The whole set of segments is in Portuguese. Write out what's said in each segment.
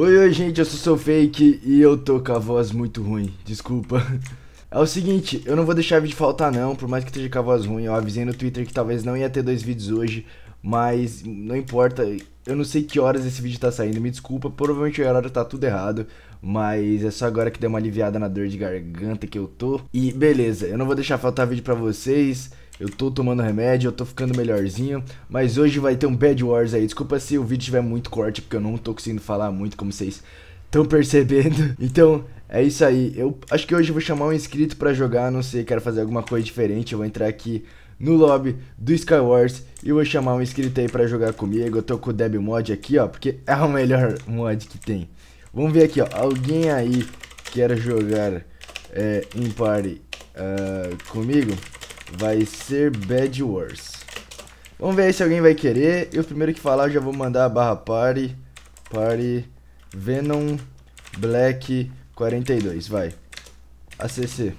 Oi, oi, gente, eu sou seu fake e eu tô com a voz muito ruim, desculpa. É o seguinte, eu não vou deixar vídeo faltar não, por mais que esteja com a voz ruim, eu avisei no Twitter que talvez não ia ter dois vídeos hoje, mas não importa, eu não sei que horas esse vídeo tá saindo, me desculpa, provavelmente o horário tá tudo errado, mas é só agora que deu uma aliviada na dor de garganta que eu tô. E beleza, eu não vou deixar faltar vídeo pra vocês, eu tô tomando remédio, eu tô ficando melhorzinho, mas hoje vai ter um Bad Wars aí, desculpa se o vídeo tiver muito corte, porque eu não tô conseguindo falar muito, como vocês estão percebendo. Então, é isso aí. Eu acho que hoje eu vou chamar um inscrito para jogar, não sei, quero fazer alguma coisa diferente. Eu vou entrar aqui no lobby do Skywars e vou chamar um inscrito aí para jogar comigo. Eu tô com o Deb Mod aqui, ó, porque é o melhor mod que tem. Vamos ver aqui, ó. Alguém aí quer jogar é, em party uh, comigo? Vai ser Bad Wars. Vamos ver se alguém vai querer. Eu primeiro que falar, já vou mandar a barra party. Party Venom Black 42, vai. ACC.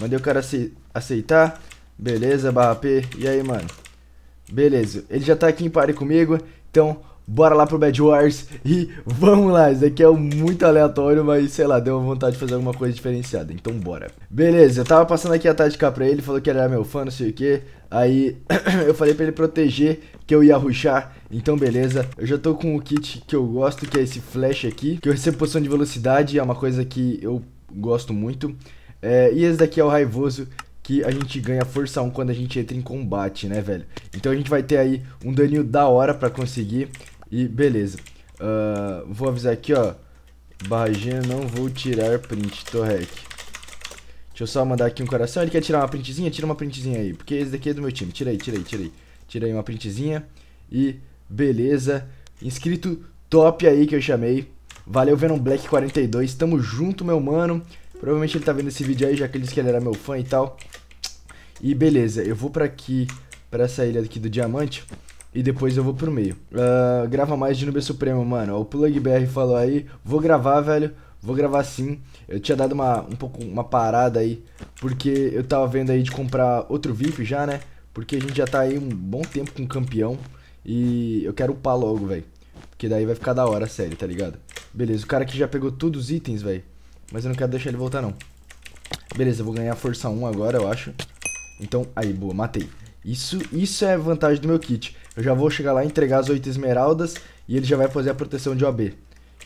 Mandei o cara aceitar. Beleza, barra P. E aí, mano? Beleza. Ele já tá aqui em pare comigo. Então, bora lá pro Bad Wars. E vamos lá. Isso aqui é muito aleatório, mas sei lá, deu vontade de fazer alguma coisa diferenciada. Então, bora. Beleza, eu tava passando aqui a tática pra ele. Falou que ele era meu fã, não sei o que. Aí, eu falei pra ele proteger que eu ia ruxar. Então, beleza. Eu já tô com o kit que eu gosto, que é esse flash aqui. Que eu recebo posição de velocidade, é uma coisa que eu gosto muito. É, e esse daqui é o raivoso, que a gente ganha força 1 quando a gente entra em combate, né, velho? Então a gente vai ter aí um daninho da hora pra conseguir. E beleza. Uh, vou avisar aqui, ó. Barraginha, não vou tirar print, hack. Deixa eu só mandar aqui um coração. Ele quer tirar uma printzinha? Tira uma printzinha aí. Porque esse daqui é do meu time. Tira aí, tira aí, tira aí. Tira aí uma printzinha. E beleza. Inscrito top aí que eu chamei. Valeu, Venom Black 42. Tamo junto, meu mano. Provavelmente ele tá vendo esse vídeo aí, já que ele disse que ele era meu fã e tal. E beleza, eu vou pra aqui, pra essa ilha aqui do diamante. E depois eu vou pro meio. Uh, grava mais de Nubia Supremo, mano. O Plug BR falou aí. Vou gravar, velho. Vou gravar sim. Eu tinha dado uma, um pouco, uma parada aí. Porque eu tava vendo aí de comprar outro VIP já, né? Porque a gente já tá aí um bom tempo com campeão. E eu quero upar logo, velho. Porque daí vai ficar da hora, sério, tá ligado? Beleza, o cara aqui já pegou todos os itens, velho. Mas eu não quero deixar ele voltar, não. Beleza, eu vou ganhar força 1 agora, eu acho. Então, aí, boa, matei. Isso, isso é vantagem do meu kit. Eu já vou chegar lá, entregar as 8 esmeraldas e ele já vai fazer a proteção de OB.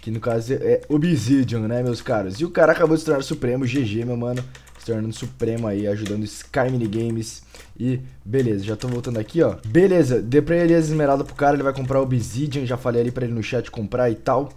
Que no caso é Obsidian, né, meus caros? E o cara acabou de se tornar Supremo, GG, meu mano se tornando supremo aí, ajudando Sky Minigames. E beleza, já tô voltando aqui, ó. Beleza, dei pra ele as esmeraldas pro cara, ele vai comprar Obsidian, já falei ali pra ele no chat comprar e tal.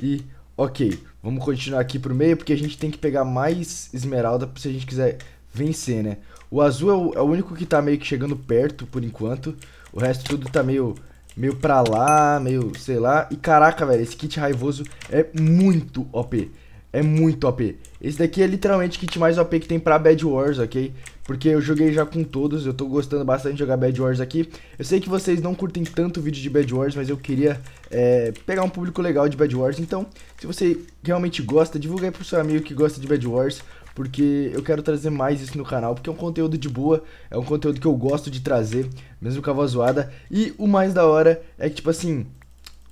E, ok, vamos continuar aqui pro meio, porque a gente tem que pegar mais esmeralda se a gente quiser vencer, né? O azul é o, é o único que tá meio que chegando perto, por enquanto. O resto tudo tá meio meio pra lá, meio, sei lá. E caraca, velho, esse kit raivoso é muito OP. É muito OP. Esse daqui é literalmente o kit mais OP que tem pra Bad Wars, ok? Porque eu joguei já com todos, eu tô gostando bastante de jogar Bad Wars aqui. Eu sei que vocês não curtem tanto vídeo de Bad Wars, mas eu queria é, pegar um público legal de Bad Wars. Então, se você realmente gosta, divulga aí pro seu amigo que gosta de Bad Wars. Porque eu quero trazer mais isso no canal, porque é um conteúdo de boa, é um conteúdo que eu gosto de trazer, mesmo com a voz zoada. E o mais da hora é que, tipo assim,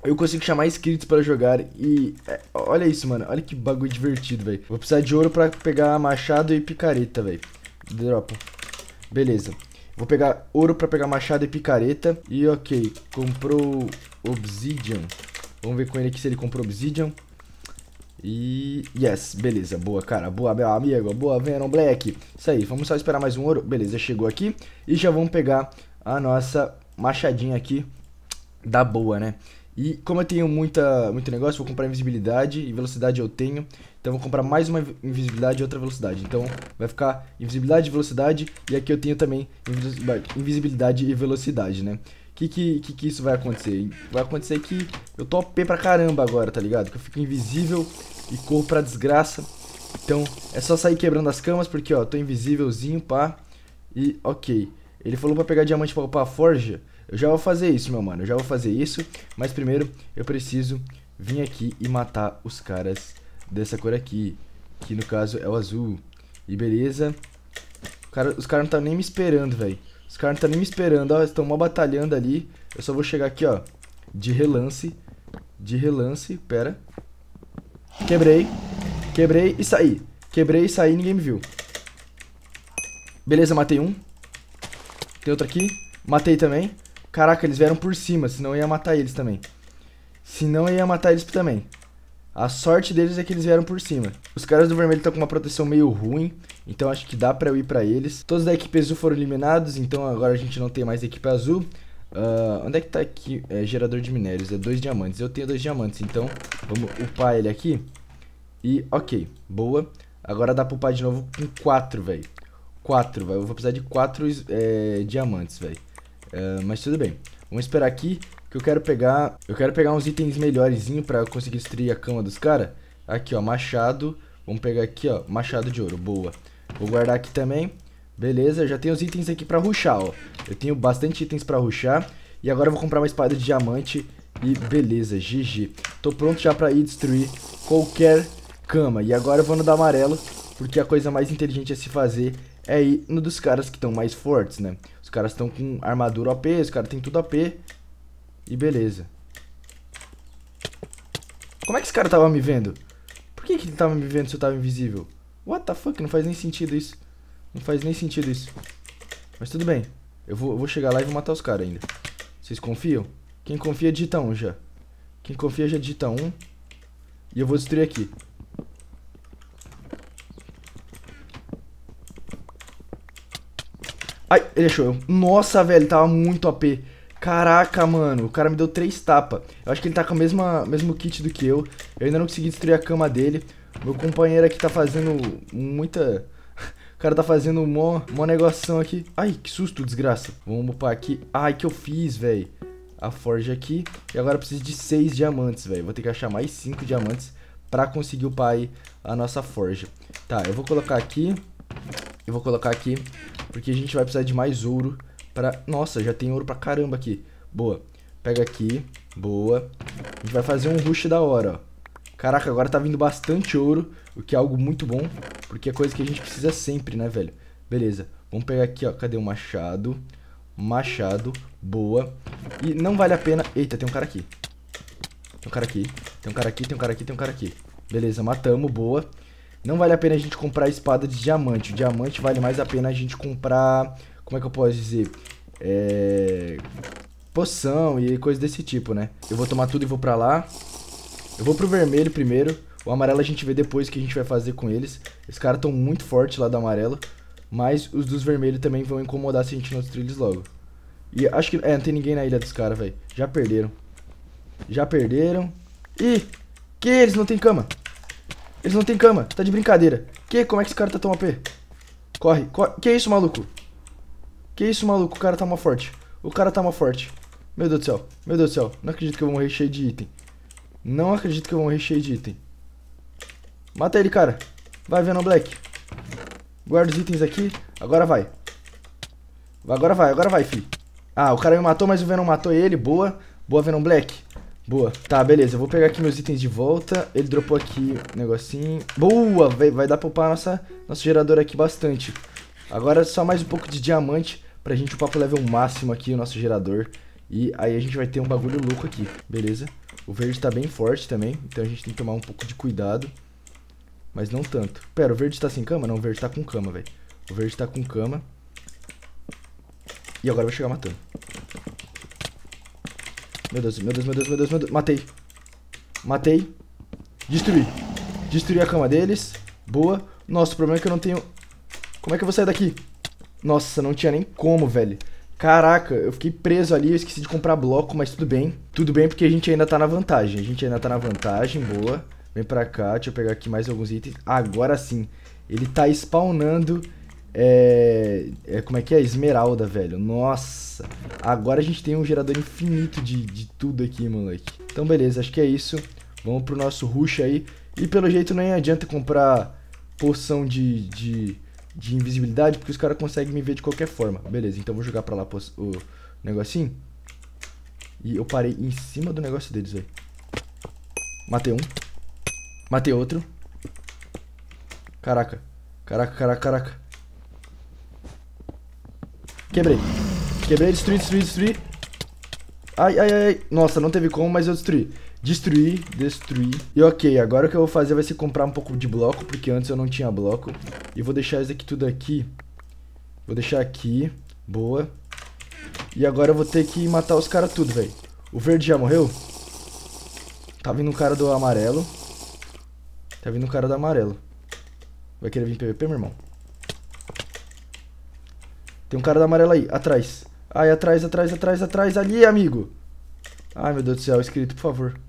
eu consigo chamar inscritos para jogar e... É, olha isso, mano. Olha que bagulho divertido, velho. Vou precisar de ouro para pegar machado e picareta, velho. Dropa. Beleza. Vou pegar ouro para pegar machado e picareta. E ok, comprou obsidian. Vamos ver com ele aqui se ele comprou obsidian. E... Yes, beleza, boa, cara, boa, meu amigo, boa, Venom Black Isso aí, vamos só esperar mais um ouro Beleza, chegou aqui E já vamos pegar a nossa machadinha aqui Da boa, né e como eu tenho muita, muito negócio, vou comprar invisibilidade e velocidade eu tenho. Então vou comprar mais uma invisibilidade e outra velocidade. Então vai ficar invisibilidade velocidade. E aqui eu tenho também invisibilidade e velocidade, né? Que, que, que, que isso vai acontecer? Vai acontecer que eu tô OP pra caramba agora, tá ligado? Que eu fico invisível e corro pra desgraça. Então é só sair quebrando as camas, porque ó, tô invisívelzinho, pá. E ok. Ele falou pra pegar diamante pra upar a forja. Eu já vou fazer isso, meu mano. Eu já vou fazer isso. Mas primeiro eu preciso vir aqui e matar os caras dessa cor aqui. Que no caso é o azul. E beleza. Cara, os caras não estão nem me esperando, velho. Os caras não estão nem me esperando, ó. Estão mal batalhando ali. Eu só vou chegar aqui, ó. De relance. De relance. Pera. Quebrei. Quebrei e saí. Quebrei e saí, ninguém me viu. Beleza, matei um. Tem outro aqui. Matei também. Caraca, eles vieram por cima, senão eu ia matar eles também. Senão eu ia matar eles também. A sorte deles é que eles vieram por cima. Os caras do vermelho estão com uma proteção meio ruim, então acho que dá pra eu ir pra eles. Todos da equipe azul foram eliminados, então agora a gente não tem mais equipe azul. Uh, onde é que tá aqui? É gerador de minérios, é dois diamantes. Eu tenho dois diamantes, então vamos upar ele aqui. E ok, boa. Agora dá pra upar de novo com quatro, velho. Quatro, velho. Eu vou precisar de quatro é, diamantes, velho. Uh, mas tudo bem. Vamos esperar aqui que eu quero pegar... Eu quero pegar uns itens melhorzinho pra conseguir destruir a cama dos caras. Aqui, ó, machado. Vamos pegar aqui, ó, machado de ouro. Boa. Vou guardar aqui também. Beleza, já tenho os itens aqui pra ruxar, ó. Eu tenho bastante itens pra ruxar. E agora eu vou comprar uma espada de diamante. E beleza, GG. Tô pronto já pra ir destruir qualquer cama. E agora eu vou no da amarelo. Porque a coisa mais inteligente a se fazer é ir no dos caras que estão mais fortes, né? Os caras estão com armadura OP, os caras têm tudo OP. E beleza. Como é que esse cara tava me vendo? Por que, que ele tava me vendo se eu tava invisível? What the fuck? Não faz nem sentido isso. Não faz nem sentido isso. Mas tudo bem. Eu vou, eu vou chegar lá e vou matar os caras ainda. Vocês confiam? Quem confia, digita um já. Quem confia, já digita um. E eu vou destruir aqui. Ai, ele achou eu. Nossa, velho, tava muito AP. Caraca, mano, o cara me deu três tapas. Eu acho que ele tá com o mesmo kit do que eu. Eu ainda não consegui destruir a cama dele. Meu companheiro aqui tá fazendo muita... O cara tá fazendo um mó, mó negoção aqui. Ai, que susto, desgraça. Vamos upar aqui. Ai, que eu fiz, velho. A forja aqui. E agora eu preciso de seis diamantes, velho. Vou ter que achar mais cinco diamantes pra conseguir upar aí a nossa forja. Tá, eu vou colocar aqui. Eu vou colocar aqui. Porque a gente vai precisar de mais ouro pra... Nossa, já tem ouro pra caramba aqui. Boa. Pega aqui. Boa. A gente vai fazer um rush da hora, ó. Caraca, agora tá vindo bastante ouro, o que é algo muito bom, porque é coisa que a gente precisa sempre, né, velho? Beleza, vamos pegar aqui, ó, cadê o machado? Machado, boa. E não vale a pena... Eita, tem um cara aqui. Tem um cara aqui, tem um cara aqui, tem um cara aqui, tem um cara aqui. Beleza, matamos, boa. Não vale a pena a gente comprar espada de diamante. O diamante vale mais a pena a gente comprar... Como é que eu posso dizer? É... Poção e coisa desse tipo, né? Eu vou tomar tudo e vou pra lá. Eu vou pro vermelho primeiro. O amarelo a gente vê depois o que a gente vai fazer com eles. Esses caras estão muito fortes lá do amarelo. Mas os dos vermelhos também vão incomodar se a gente não destruir eles logo. E acho que... É, não tem ninguém na ilha dos caras, velho. Já perderam. Já perderam. Ih! Que? Eles não tem cama. Eles não tem cama. Tá de brincadeira. Que? Como é que esse cara tá tão AP? Corre, corre. Que isso, maluco? Que isso, maluco? O cara tá uma forte. O cara tá uma forte. Meu Deus do céu. Meu Deus do céu. Não acredito que eu vou morrer cheio de item. Não acredito que eu vou recheio de item. Mata ele, cara. Vai, Venom Black. Guarda os itens aqui. Agora vai. Agora vai, agora vai, fi. Ah, o cara me matou, mas o Venom matou ele. Boa. Boa, Venom Black. Boa. Tá, beleza. Eu vou pegar aqui meus itens de volta. Ele dropou aqui um negocinho. Boa! Vai, vai dar pra upar nossa, nosso gerador aqui bastante. Agora só mais um pouco de diamante pra gente upar pro level máximo aqui o nosso gerador. E aí a gente vai ter um bagulho louco aqui. Beleza? O verde tá bem forte também, então a gente tem que tomar um pouco de cuidado. Mas não tanto. Pera, o verde tá sem cama? Não, o verde tá com cama, velho. O verde tá com cama. E agora eu vou chegar matando. Meu Deus, meu Deus, meu Deus, meu Deus, meu Deus. Matei. Matei. Destruí. Destruí a cama deles. Boa. Nossa, o problema é que eu não tenho... Como é que eu vou sair daqui? Nossa, não tinha nem como, velho. Caraca, eu fiquei preso ali, eu esqueci de comprar bloco, mas tudo bem. Tudo bem porque a gente ainda tá na vantagem. A gente ainda tá na vantagem, boa. Vem pra cá, deixa eu pegar aqui mais alguns itens. Agora sim, ele tá spawnando... É, é, como é que é? Esmeralda, velho. Nossa. Agora a gente tem um gerador infinito de, de tudo aqui, moleque. Então, beleza. Acho que é isso. Vamos pro nosso rush aí. E pelo jeito nem adianta comprar poção de, de de invisibilidade, porque os caras conseguem me ver de qualquer forma. Beleza, então vou jogar pra lá o negocinho. E eu parei em cima do negócio deles, velho. Matei um. Matei outro. Caraca. Caraca, caraca, caraca. Quebrei. Quebrei, destruí, destruí, destruí. Ai, ai, ai. Nossa, não teve como, mas eu destruí. Destruir, destruir. E ok, agora o que eu vou fazer vai ser comprar um pouco de bloco, porque antes eu não tinha bloco. E vou deixar isso aqui tudo aqui. Vou deixar aqui. Boa. E agora eu vou ter que matar os caras tudo, velho. O verde já morreu? Tá vindo um cara do amarelo. Tá vindo um cara do amarelo. Vai querer vir PVP, meu irmão? Tem um cara do amarelo aí, atrás. Ai, atrás, atrás, atrás, atrás, ali, amigo. Ai, meu Deus do céu, escrito, por favor.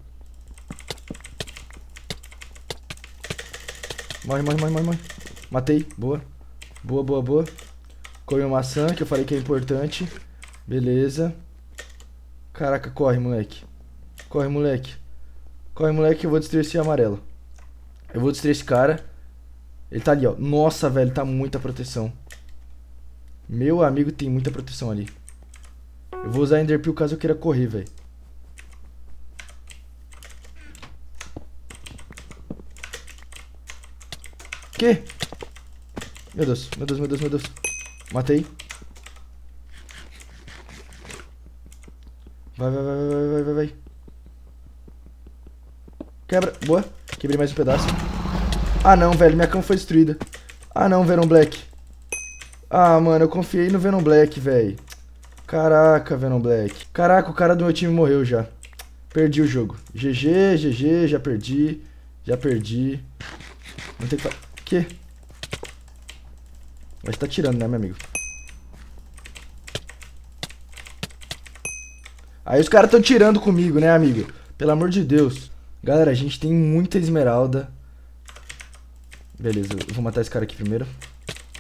Morre, morre, morre, morre, morre. Matei, boa. Boa, boa, boa. Come maçã, que eu falei que é importante. Beleza. Caraca, corre, moleque. Corre, moleque. Corre, moleque, eu vou destruir esse amarelo. Eu vou destruir esse cara. Ele tá ali, ó. Nossa, velho, tá muita proteção. Meu amigo tem muita proteção ali. Eu vou usar Enderpeel caso eu queira correr, velho. Que? Meu Deus, meu Deus, meu Deus, meu Deus. Matei. Vai, vai, vai, vai, vai, vai, vai. Quebra. Boa. Quebrei mais um pedaço. Ah, não, velho. Minha cama foi destruída. Ah, não, Venom Black. Ah, mano, eu confiei no Venom Black, velho. Caraca, Venom Black. Caraca, o cara do meu time morreu já. Perdi o jogo. GG, GG, já perdi. Já perdi. Não tem que... Mas tá tirando, né, meu amigo? Aí os caras tão tirando comigo, né, amigo? Pelo amor de Deus. Galera, a gente tem muita esmeralda. Beleza, eu vou matar esse cara aqui primeiro.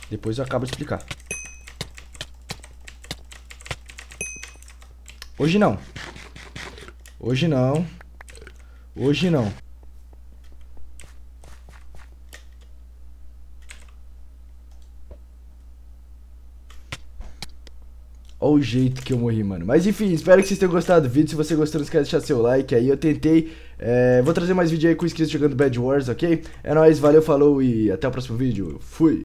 Depois eu acabo de explicar. Hoje não. Hoje não. Hoje não. Olha o jeito que eu morri, mano. Mas enfim, espero que vocês tenham gostado do vídeo. Se você gostou, não esquece de deixar seu like aí. Eu tentei. É... Vou trazer mais vídeo aí com inscritos jogando Bad Wars, ok? É nóis, valeu, falou e até o próximo vídeo. Fui!